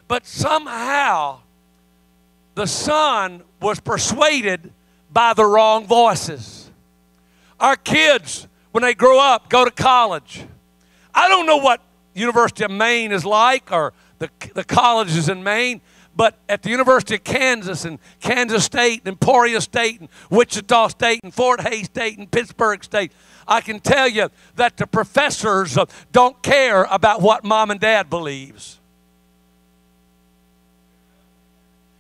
But somehow the son was persuaded by the wrong voices. Our kids, when they grow up, go to college. I don't know what University of Maine is like or the, the colleges in Maine, but at the University of Kansas and Kansas State and Emporia State and Wichita State and Fort Hays State and Pittsburgh State, I can tell you that the professors don't care about what mom and dad believes.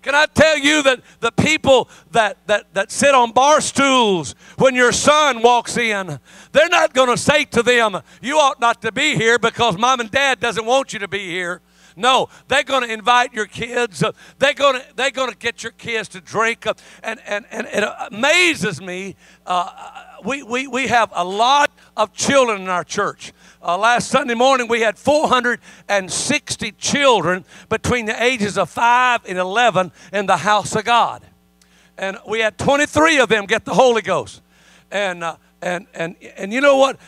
Can I tell you that the people that, that, that sit on bar stools when your son walks in, they're not going to say to them, You ought not to be here because mom and dad doesn't want you to be here. No, they're going to invite your kids. They're going to they're going to get your kids to drink. And, and, and it amazes me. Uh, we, we, we have a lot of children in our church. Uh, last Sunday morning, we had 460 children between the ages of 5 and 11 in the house of God. And we had 23 of them get the Holy Ghost. And, uh, and, and, and you know what?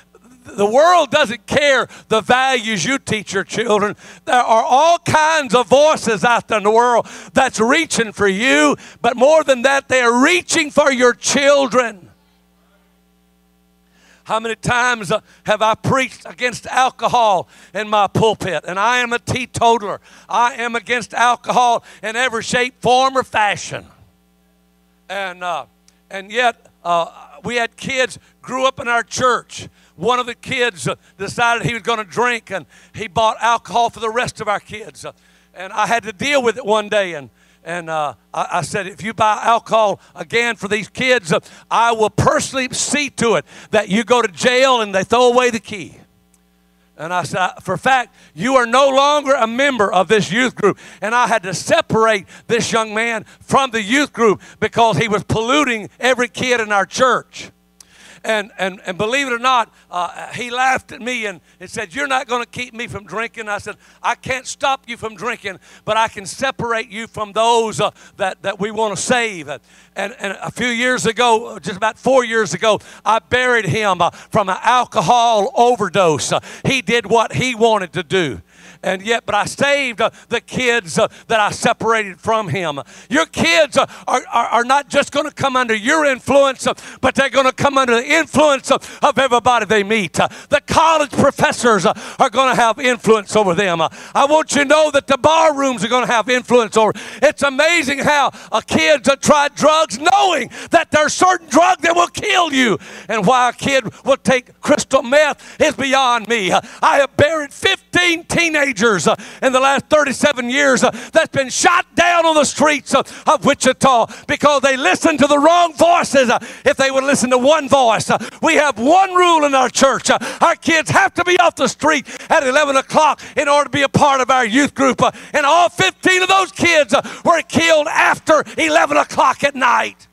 the world doesn't care the values you teach your children. There are all kinds of voices out there in the world that's reaching for you, but more than that, they are reaching for your children. How many times uh, have I preached against alcohol in my pulpit? And I am a teetotaler. I am against alcohol in every shape, form, or fashion. And, uh, and yet, uh, we had kids grew up in our church one of the kids uh, decided he was going to drink and he bought alcohol for the rest of our kids. And I had to deal with it one day. And, and uh, I, I, said, if you buy alcohol again for these kids, uh, I will personally see to it that you go to jail and they throw away the key. And I said, for fact, you are no longer a member of this youth group. And I had to separate this young man from the youth group because he was polluting every kid in our church. And, and, and believe it or not, uh, he laughed at me and, said, You're not going to keep me from drinking. I said, I can't stop you from drinking, but I can separate you from those uh, that, that we want to save. And, and a few years ago, just about four years ago, I buried him uh, from an alcohol overdose. He did what he wanted to do and yet, but I saved uh, the kids uh, that I separated from him. Your kids uh, are, are, are, not just going to come under your influence, uh, but they're going to come under the influence uh, of, everybody they meet. Uh, the college professors are going to have influence over them. I want you to know that the bar rooms are going to have influence over. It's amazing how a kids have tried drugs knowing that there's certain drugs that will kill you. And why a kid will take crystal meth is beyond me. I have buried 15 teenagers teenagers uh, in the last 37 years uh, that's been shot down on the streets of, of Wichita because they listened to the wrong voices. Uh, if they would listen to one voice, we have one rule in our church. Our kids have to be off the street at 11 o'clock in order to be a part of our youth group. And all 15 of those kids were killed after 11 o'clock at night.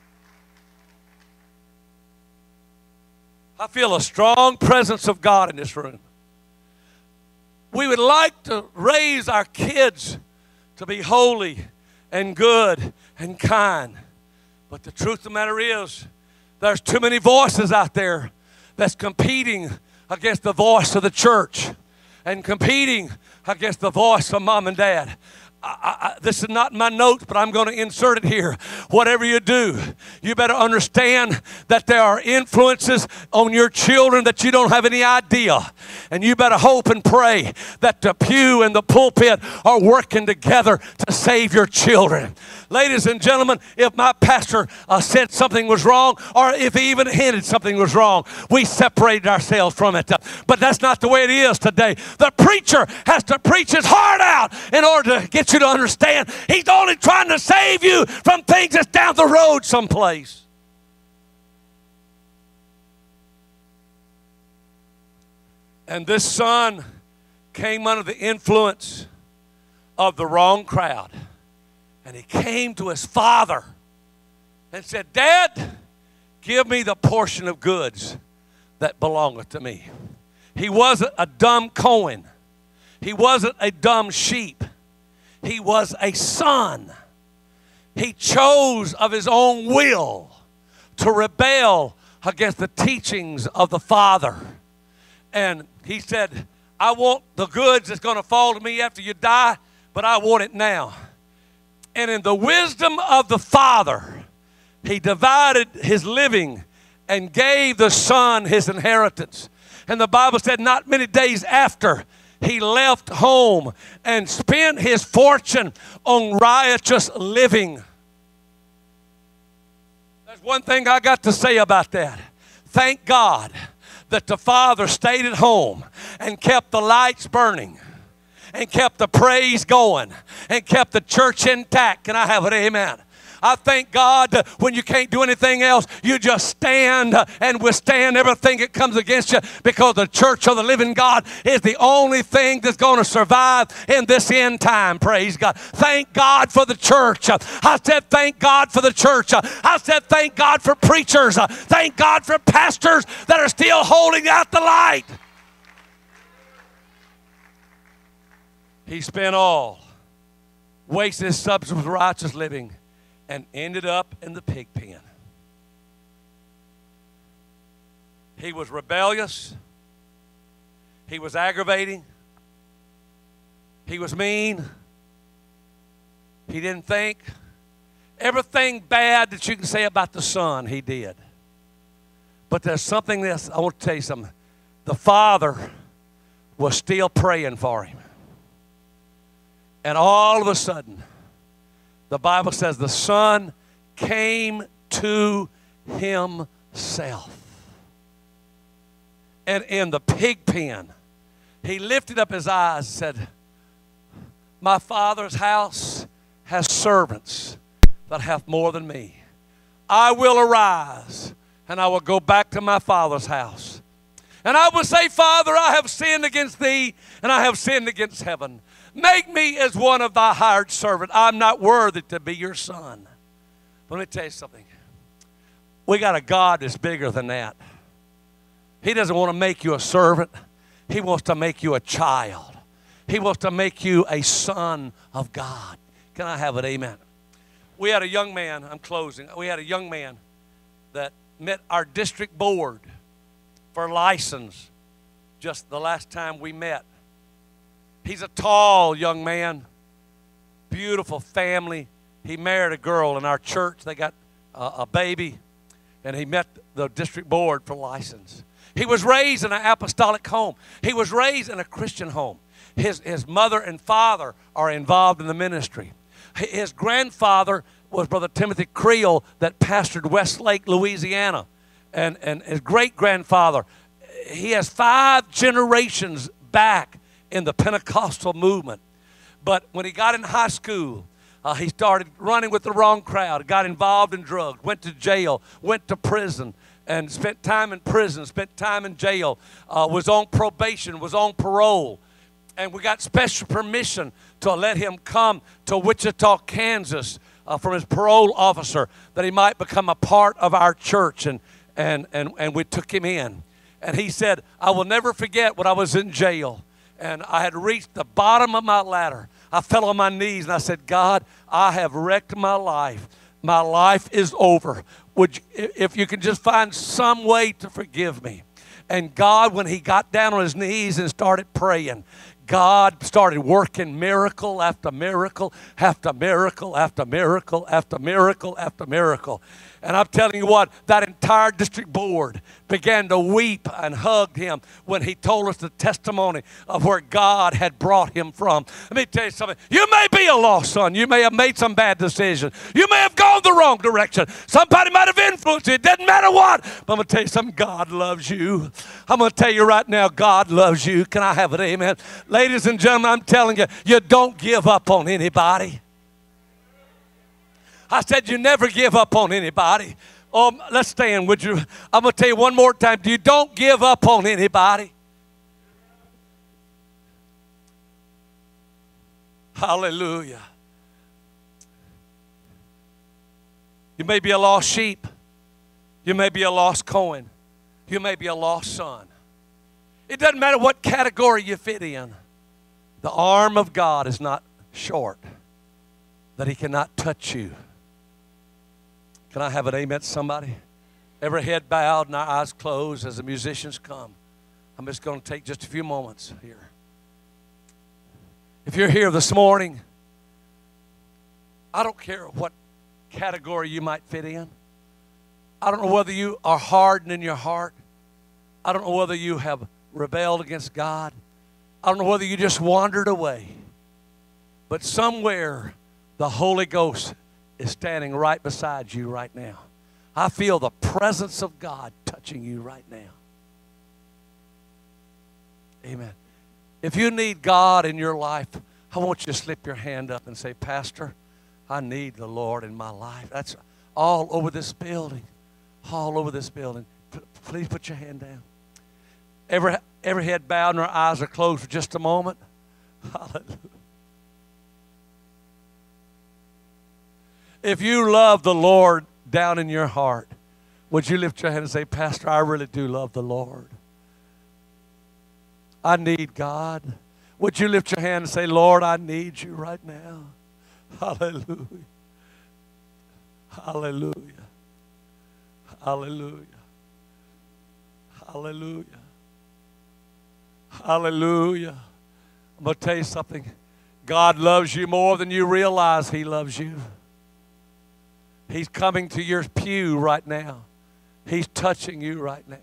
I feel a strong presence of God in this room we would like to raise our kids to be holy and good and kind. But the truth of the matter is, there's too many voices out there that's competing against the voice of the church and competing against the voice of mom and dad. I, I, this is not my notes, but I'm going to insert it here. Whatever you do, you better understand that there are influences on your children that you don't have any idea. And you better hope and pray that the pew and the pulpit are working together to save your children. Ladies and gentlemen, if my pastor uh, said something was wrong, or if he even hinted something was wrong, we separated ourselves from it. But that's not the way it is today. The preacher has to preach his heart out in order to get you to understand he's only trying to save you from things that's down the road someplace. And this son came under the influence of the wrong crowd. And he came to his father and said, Dad, give me the portion of goods that belongeth to me. He wasn't a dumb coin. He wasn't a dumb sheep. He was a son. He chose of his own will to rebel against the teachings of the Father. And he said, I want the goods that's going to fall to me after you die, but I want it now. And in the wisdom of the Father, he divided his living and gave the Son his inheritance. And the Bible said, not many days after, he left home and spent his fortune on riotous living. There's one thing I got to say about that. Thank God that the father stayed at home and kept the lights burning and kept the praise going and kept the church intact. Can I have an amen? I thank God when you can't do anything else, you just stand and withstand everything that comes against you because the church of the living God is the only thing that's going to survive in this end time. Praise God. Thank God for the church. I said, thank God for the church. I said, thank God for preachers. Thank God for pastors that are still holding out the light. He spent all, wasted his substance with righteous living and ended up in the pig pen. He was rebellious. He was aggravating. He was mean. He didn't think. Everything bad that you can say about the son, he did. But there's something else. I want to tell you something. The father was still praying for him. And all of a sudden, the Bible says the Son came to himself. And in the pig pen, he lifted up his eyes and said, My Father's house has servants that hath more than me. I will arise and I will go back to my Father's house. And I will say, Father, I have sinned against thee and I have sinned against heaven. Make me as one of thy hired servant. I'm not worthy to be your son. But let me tell you something. We got a God that's bigger than that. He doesn't want to make you a servant, He wants to make you a child. He wants to make you a son of God. Can I have it? Amen. We had a young man, I'm closing. We had a young man that met our district board for license just the last time we met. He's a tall young man, beautiful family. He married a girl in our church. They got a, a baby, and he met the district board for license. He was raised in an apostolic home. He was raised in a Christian home. His, his mother and father are involved in the ministry. His grandfather was Brother Timothy Creel that pastored Westlake, Louisiana. And, and his great grandfather, he has five generations back in the Pentecostal movement. But when he got in high school, uh, he started running with the wrong crowd, got involved in drugs, went to jail, went to prison, and spent time in prison, spent time in jail, uh, was on probation, was on parole. And we got special permission to let him come to Wichita, Kansas uh, from his parole officer that he might become a part of our church. And, and, and, and we took him in. And he said, I will never forget when I was in jail and I had reached the bottom of my ladder. I fell on my knees and I said, God, I have wrecked my life. My life is over. Would you, if you can just find some way to forgive me. And God, when he got down on his knees and started praying, God started working miracle after miracle after miracle after miracle after miracle after miracle. And I'm telling you what, that entire district board began to weep and hugged him when he told us the testimony of where God had brought him from. Let me tell you something. You may be a lost son. You may have made some bad decisions. You may have gone the wrong direction. Somebody might have influenced you. It doesn't matter what. But I'm going to tell you something. God loves you. I'm going to tell you right now, God loves you. Can I have it? Amen. Ladies and gentlemen, I'm telling you, you don't give up on anybody. I said, You never give up on anybody. Oh, let's stand, would you? I'm going to tell you one more time. You don't give up on anybody. Hallelujah. You may be a lost sheep. You may be a lost coin. You may be a lost son. It doesn't matter what category you fit in. The arm of God is not short, that He cannot touch you. Can I have an amen, somebody? Every head bowed and our eyes closed as the musicians come. I'm just going to take just a few moments here. If you're here this morning, I don't care what category you might fit in. I don't know whether you are hardened in your heart. I don't know whether you have rebelled against God. I don't know whether you just wandered away, but somewhere the Holy Ghost is standing right beside you right now. I feel the presence of God touching you right now. Amen. If you need God in your life, I want you to slip your hand up and say, Pastor, I need the Lord in my life. That's all over this building. All over this building. P- please put your hand down. Every, every head bowed and our eyes are closed for just a moment. Hallelujah. If you love the Lord down in your heart, would you lift your hand and say, Pastor, I really do love the Lord? I need God. Would you lift your hand and say, Lord, I need you right now? Hallelujah. Hallelujah. Hallelujah. Hallelujah. Hallelujah. I'm going to tell you something. God loves you more than you realize He loves you. He's coming to your pew right now. He's touching you right now.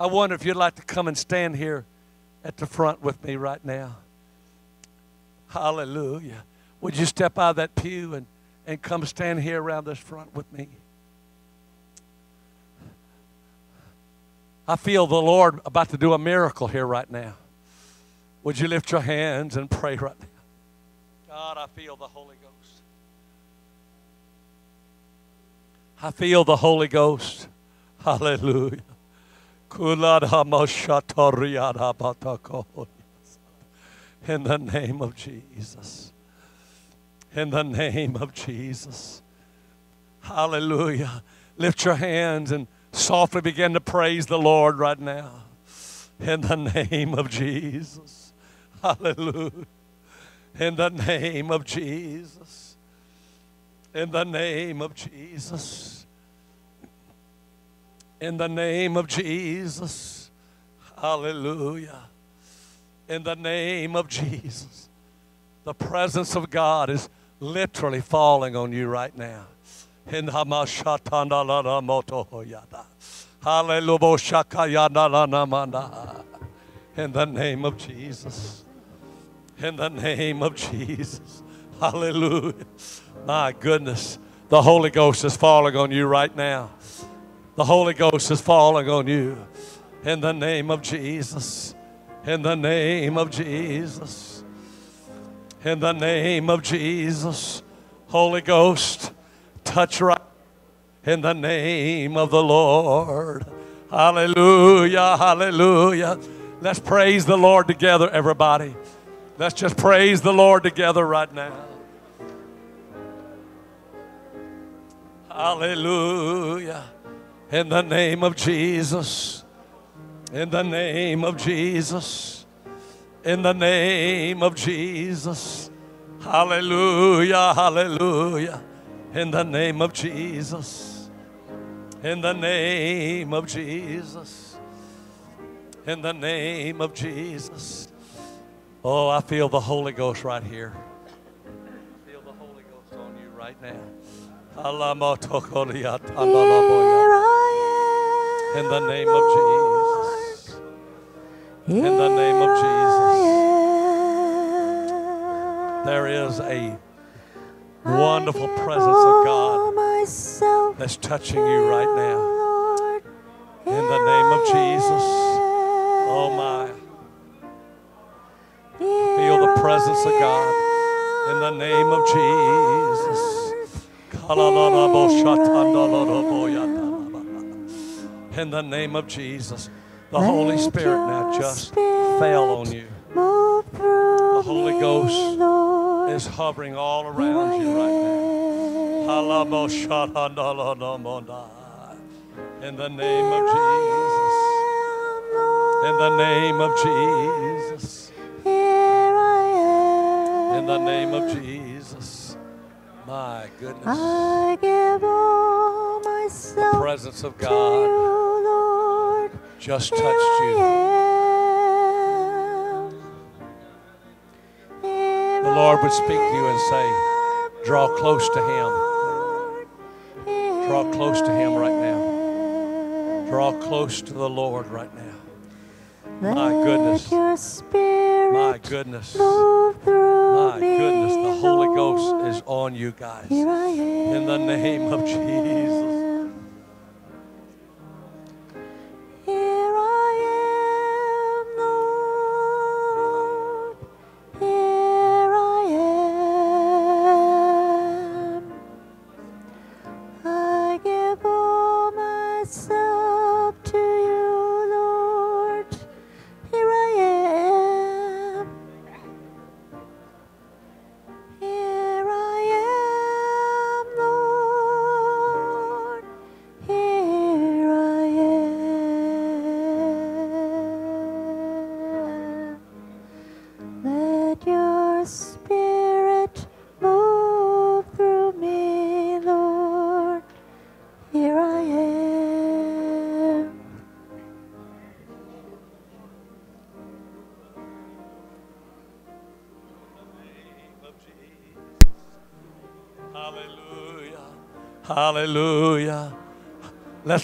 I wonder if you'd like to come and stand here at the front with me right now. Hallelujah. Would you step out of that pew and, and come stand here around this front with me? I feel the Lord about to do a miracle here right now. Would you lift your hands and pray right now? God, I feel the Holy Ghost. I feel the Holy Ghost. Hallelujah. In the name of Jesus. In the name of Jesus. Hallelujah. Lift your hands and softly begin to praise the Lord right now. In the name of Jesus. Hallelujah. In the name of Jesus. In the name of Jesus. In the name of Jesus. Hallelujah. In the name of Jesus. The presence of God is literally falling on you right now. In the name of Jesus. In the name of Jesus. Hallelujah. My goodness. The Holy Ghost is falling on you right now. The Holy Ghost is falling on you. In the name of Jesus. In the name of Jesus. In the name of Jesus. Holy Ghost, touch right in the name of the Lord. Hallelujah. Hallelujah. Let's praise the Lord together, everybody. Let's just praise the Lord together right now. Hallelujah. In the name of Jesus. In the name of Jesus. In the name of Jesus. Hallelujah. Hallelujah. In the name of Jesus. In the name of Jesus. In the name of Jesus. Oh, I feel the Holy Ghost right here. I feel the Holy Ghost on you right now. Here I am, In the name of Jesus. In the name of Jesus. There is a wonderful presence of God that's touching you right now. In the name of Jesus. Oh my. Feel the presence of God. In the name of Jesus. In the name of Jesus. The Holy Spirit now just fell on you. The Holy Ghost is hovering all around you right now. In the name of Jesus. In the name of Jesus. in the name of Jesus. My goodness. I give all myself. The presence of God you, Lord, just touched you. The Lord would speak to you and say, Draw close to Him. Draw close to Him right now. Draw close to the Lord right now. My goodness. My goodness. My goodness, the Holy Ghost is on you guys. In the name of Jesus.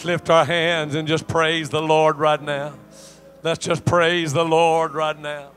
Let's lift our hands and just praise the Lord right now. Let's just praise the Lord right now.